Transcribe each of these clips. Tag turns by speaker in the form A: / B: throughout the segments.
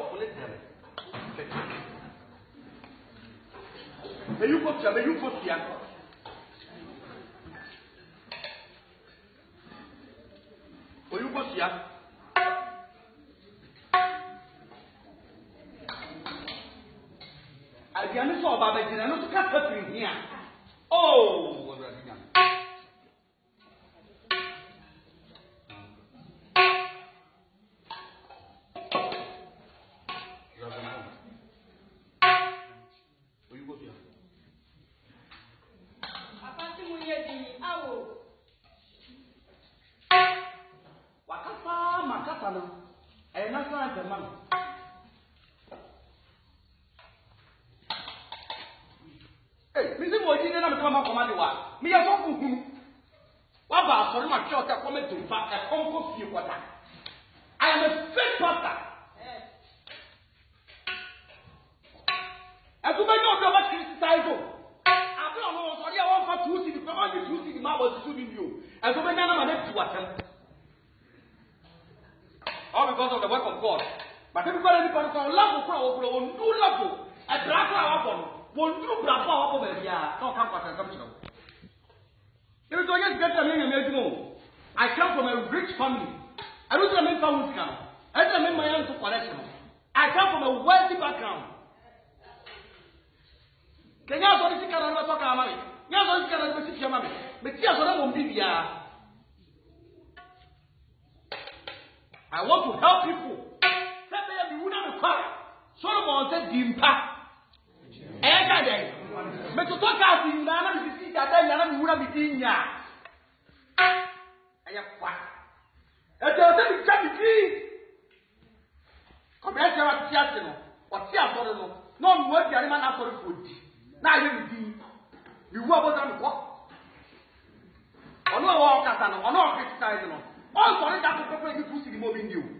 A: ọkọ ne tẹmẹ meyi ko fia meyi ko fia oyi ko fia. aduane sɛ ɔba abɛgyina no so ka papiri hia oo. na mete mama kɔma de wa meyɛ sɔ huhunu waba asɔre ma twɛ ɔtɛ kɔmɛ to mfa ɛkɔm kɔ fie kɔta I am a fake pastor. ɛduma yi ɔdɔ bɛ criticize o abiri ɔno wɔn sɔre a wɔn fa tuu si di fɛ ɔnye tuu si di ma wɔ susu bi bi o ɛduma yi nanama ne ti wa tɛm all because of the work of God but ebi kɔ ne nipa nipa ɔlabo kura wɔ kura wɔn wɔnduru i come from a rich family ɛno sɛ memfa wo sika no ɛsɛ mema yɛ nso kɔrɛkye no i come from a wealthy background kɛnyɛ asɔre sika na nobɛtɔ kaa ma me nyɛ asɔre sika na nobɛsi fia ma me meti i want to help people sɛ bɛyɛ miwu na mekɔ a solomon ka dɛ mɛtutɔ k'a ti ɲina ana misi ti ja dɛ ɲana mi wura mi ti ɲa a yɛ fa ɛtɛ o tɛ mi ja mi ti kɔmi ɛsɛ wa ti a ti no wa ti a sɔrɔ no n'o nu o jari ma n'a sɔrɔ k'o di n'a ye mi di mi wu a mi kɔ ɔnu wɔ kasa no ɔnu wɔ no ɔn da ko pɛpɛ yi k'u sigi mo mi di o.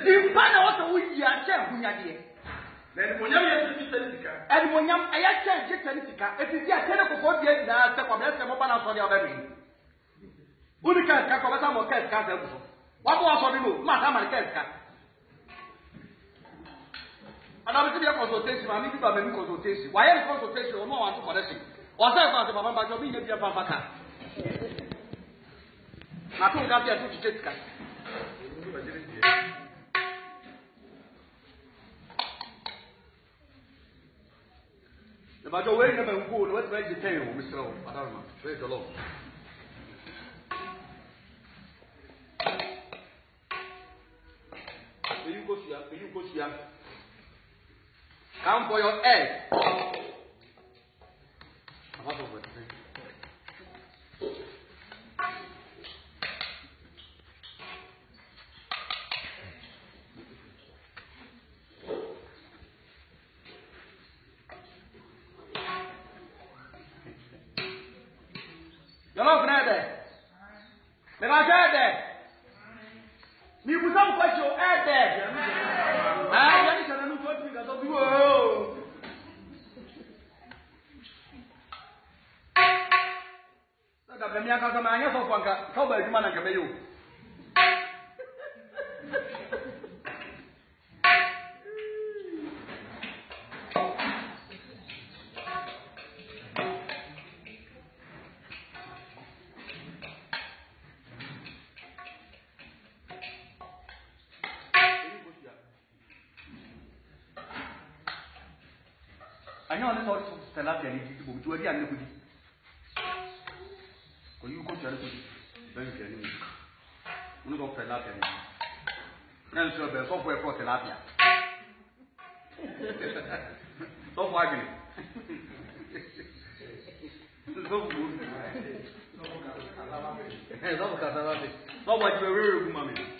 A: mpa na yi a akyɛ ahonyadeɛ animonyam ɛyɛ kyɛ gyekyɛ ne sika ɛfiti akyɛ ne kɔkɔɔ deɛ nyinaa sɛ kɔbrɛ sɛ mɔba no asɔdeɛ wobɛmee wode ka sika kɔbɛsa mɔ ka sika sɛ gu so wabɔ wasɔde no ma sa ma ne ka sika adamete deɛ consultation ma mebi ba mami consultation wayɛ consultation ɔno a kɔdɛ ɔsɛ papa mbakyɛ ka nka to kyekyɛ sika يبقى جوهرنا موجود وقت ما يجي تاني ومسرور حرام شويه الله Will you go here? Will you go here? Come for your egg. Jollof na ɛdɛ. Mibajɛ ɛdɛ. Mibusa nkwakyo ɛdɛ. Ɛɛ yanni sɛ nanu tó tiri ka tó biwo o. Sọ́dà bẹ̀mí akásọ́mọ́ anyẹ́ fọ̀fọ̀ nǹkan kọ́ bẹ̀ ẹ̀dùmá nà nkà bẹ̀ yìí o. anyɔɔ ne sɔ ɔdi sɔsɔ sɛ lati ɛni titi bobi tu ɛdi ani ekudi kò yí kó tu ɛni kudi bẹ́ẹ̀ni kẹ ẹni mu wọn sɔ sɛ lati ɛni náà nsọ bẹ́ẹ̀ sɔfo ɛfɔ sɛ lati a sɔfo agiri sɔfo sɔfo kasaba mi sɔfo ati wɛrɛ wɛrɛ kuma mi.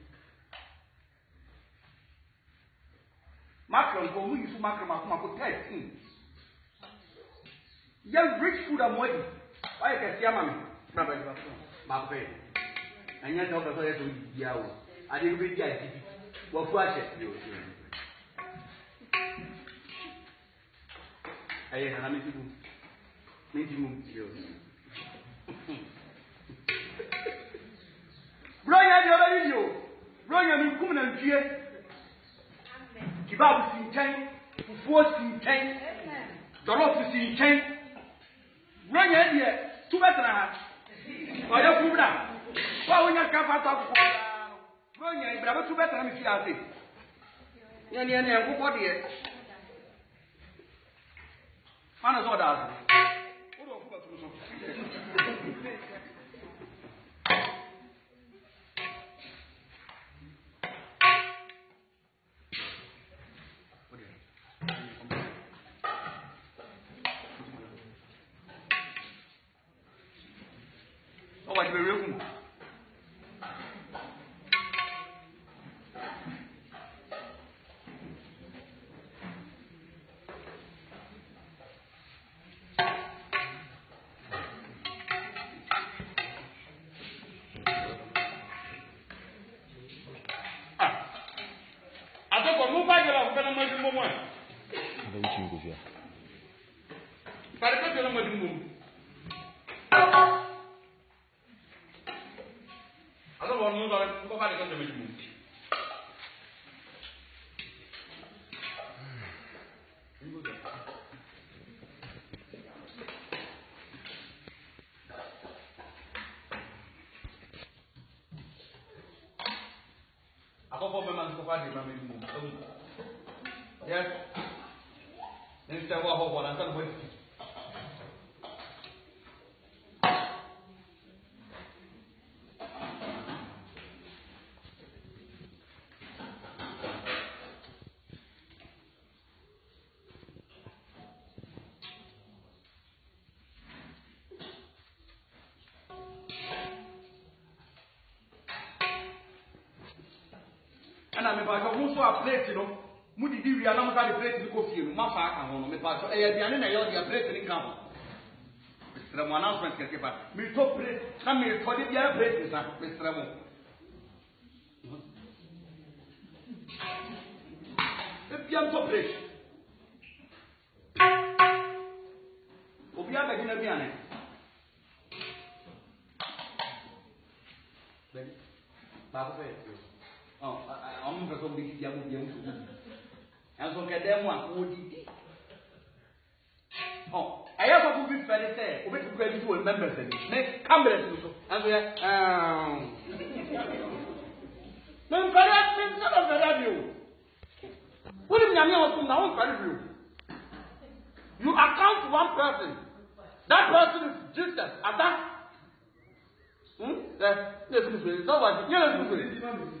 A: makramakomako thirteen hmm. yɛ rich food a mo adi ɔyɛ kɛse ama mi fura bɛ ba fún ma pɛ ɛnyɛ sɛ ɔbɛ sɛ ɔyɛ sɛ ɔdi bia o adi bi bɛ di adi wɔ fu ahyɛ ɛyɛ nana mi ti mu mi ti mu bronya di ɔbɛ yi di o bronya mi kum na ntwie kibaabu si nkyɛn fufuo si nkyɛn dɔlɔfo si nkyɛn wura nyɛ deɛ tu bɛtena ha ɔyɛ kuru bra wa wonya ka fa ta fufuo
B: wura nyɛ bra bɛtu
A: bɛtena mi fi ase
B: nyɛ neɛ neɛ nkokɔ deɛ
A: wọn na sọ ɔda ase. ọwọ́ àti bẹ̀rẹ̀ kù. Atọ́kọ̀ mú báyìí lọ, fún kẹ́lẹ́ mọ́ ibi mọ́ mọ́ ẹ̀. musa nko k'ale ka dɛmɛ jugu. àkọ́kọ́ bɛ ma nko k'ale ma mɛ jugu. yɛ ne tɛ wa fɔ bɔnna n ta ni ɛna mepatɔ ho nso a plate no mu didi wia na mosa de plate no kɔ fie no moafa aka ho no mepatɔ ɛyɛ aduane na ɛyɛ ɔdeɛ plate no ka ho mesrɛ mo announcement kɛse pa meretɔ plate na meretɔ de biara plate nsa mesrɛ mo ebia ntɔ plate obi abɛgyina bi ane baako sɛ yɛ àwọn mú fẹsọ bí títí abó bíẹ́ ń fún ẹnso kẹdẹ mu a wò didi ọ ẹyẹ fọkù bí fẹni sẹ obi tó kọ ẹbi tó wọ ní mẹmbẹrẹ sẹni ní kámbẹrẹ tó so ẹnso yẹ ẹn mẹ nfẹrẹ mi nsọdọ nfẹrẹ bi o wọn ni nyàmé wọn na wọn nfẹrẹ bi o you account for one person that person is Jesus ada ẹ ẹ ẹ ẹ ẹ ẹ ẹ ẹ ẹ ẹ ẹ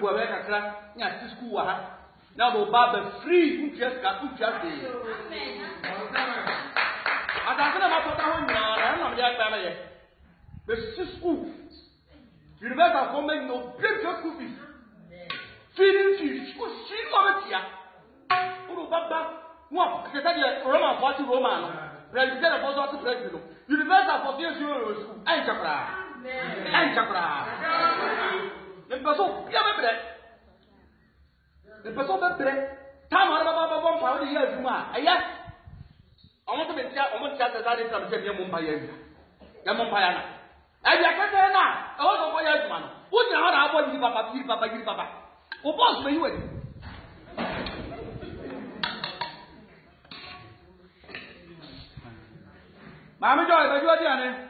A: gu ɛbɛ kakra ne ati sukuu wɔ ha na mo ba bɛ free ntua sika ntua see asase na ma pata ho nyinaa na ɛna mo de akpa yɛ bɛ si sukuu yunifasiti afɔ mɛ nyina obi ntua sukuu fees feeding fees sukuu sii ma bɛ tia o do ba ba wọn kẹsẹ deɛ roman fɔ ati roman no president ɛfɔ so ati president no yunifasiti afɔ so yɛ sukuu yɛ sukuu ɛnkyɛ koraa ɛnkyɛ koraa mepɛ sɛ obia bɛbrɛ mepɛ sɛ wobɛbrɛ tam ɔde mpa wode yɛ adwuma a ɛyɛ ɔmo so mentia ɔmo ntia sɛ saa de ntam sɛ miɛ mo mpa yɛ awia yɛ mo mpa yɛ ana awia kɛsɛɛ no a ɛhɔ sɛ ɔkɔyɛ adwuma no wogyina hɔ na abɔ yiri papa yiri papa yiri papa wo bɔɔs bɛyi wadi maame jɔ ɛbɛdua di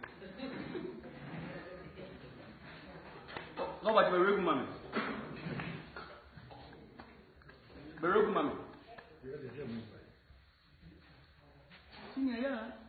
A: n'ụbọchị bere egwu mami bere egwu mami tinye ya